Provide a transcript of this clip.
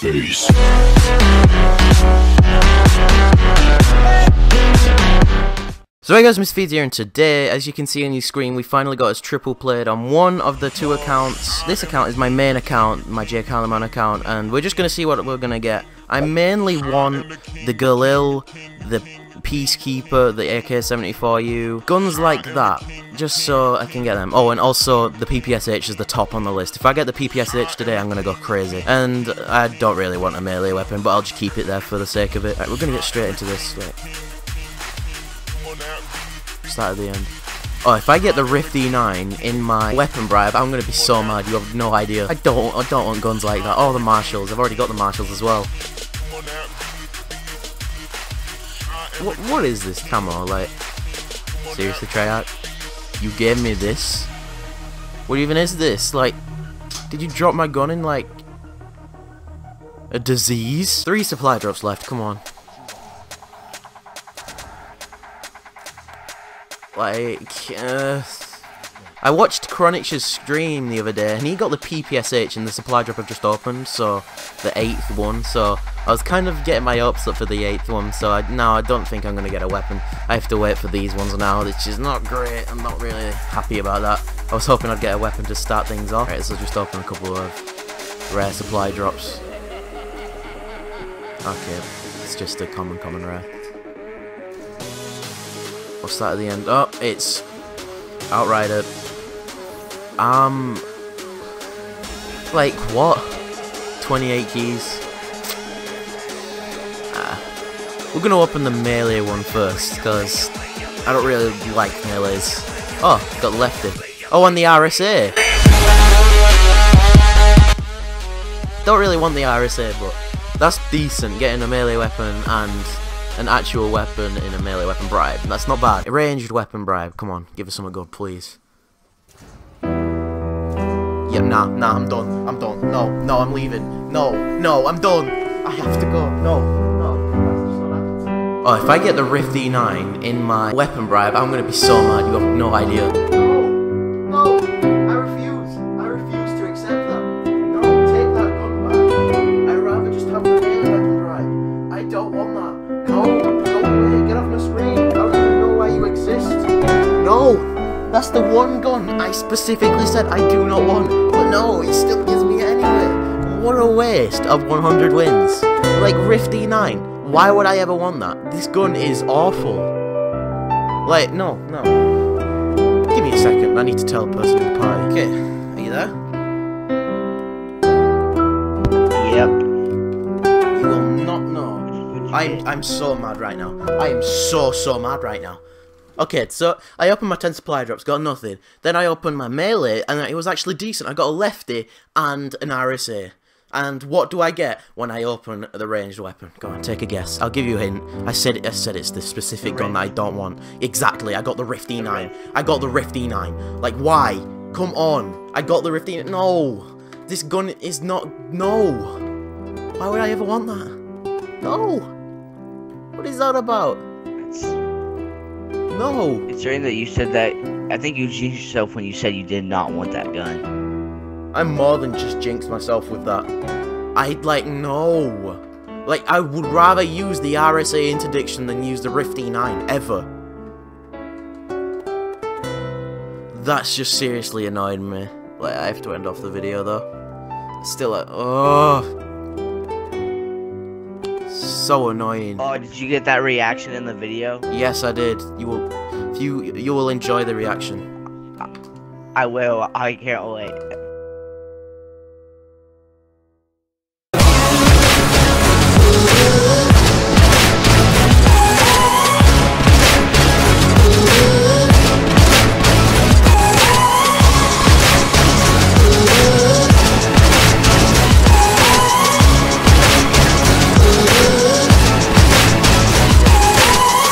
So hey guys, MrFeedZ here, and today, as you can see on your screen, we finally got us triple played on one of the two accounts. This account is my main account, my Jake Harleman account, and we're just going to see what we're going to get. I mainly want the Galil, the Peacekeeper, the AK-74U, guns like that, just so I can get them. Oh, and also the PPSH is the top on the list. If I get the PPSH today, I'm going to go crazy. And I don't really want a melee weapon, but I'll just keep it there for the sake of it. Right, we're going to get straight into this. Start at the end. Oh, if I get the Rift E9 in my weapon bribe, I'm gonna be so mad. You have no idea. I don't. I don't want guns like that. Oh, the marshals. I've already got the marshals as well. What? What is this camo? Like, seriously, Treyarch? You gave me this? What even is this? Like, did you drop my gun in like a disease? Three supply drops left. Come on. Like, uh, I watched Chronix's stream the other day, and he got the PPSH in the supply drop I've just opened, so the eighth one. So I was kind of getting my hopes up for the eighth one. So I, now I don't think I'm gonna get a weapon. I have to wait for these ones now, which is not great. I'm not really happy about that. I was hoping I'd get a weapon to start things off. Right, so just open a couple of rare supply drops. Okay, it's just a common, common rare. What's that at the end? Oh, it's Outrider. Um, like what? 28 keys. Ah. We're gonna open the melee one first, because I don't really like melees. Oh, got lefty. Oh, and the RSA. Don't really want the RSA, but that's decent, getting a melee weapon and an actual weapon in a melee weapon bribe. That's not bad. A ranged weapon bribe. Come on, give us something good, please. Yeah, nah, nah, I'm done. I'm done. No, no, I'm leaving. No, no, I'm done. I have to go. No, no. Oh, if I get the Rift E9 in my weapon bribe, I'm gonna be so mad. You have no idea. That's the one gun I specifically said I do not want, but no, it still gives me anyway. What a waste of 100 wins. Like Rift E9, why would I ever want that? This gun is awful. Like, no, no. Give me a second, I need to tell the person in the party. Okay, are you there? Yep. You will not know. I'm, I'm so mad right now. I am so, so mad right now. Okay, so I opened my 10 supply drops, got nothing. Then I opened my melee, and it was actually decent. I got a lefty and an RSA. And what do I get when I open the ranged weapon? Go on, take a guess. I'll give you a hint. I said I said it's the specific gun that I don't want. Exactly, I got the Rift E9. I got the Rift E9. Like, why? Come on. I got the Rift E9. No. This gun is not... No. Why would I ever want that? No. What is that about? It's, No. considering that you said that, I think you jinxed yourself when you said you did not want that gun. I'm more than just jinxed myself with that. I'd like no. Like I would rather use the RSA interdiction than use the Rift E9 ever. That's just seriously annoying me. Like I have to end off the video though. Still like oh so annoying. Oh, did you get that reaction in the video? Yes I did. You will you you will enjoy the reaction. I will. I can't wait.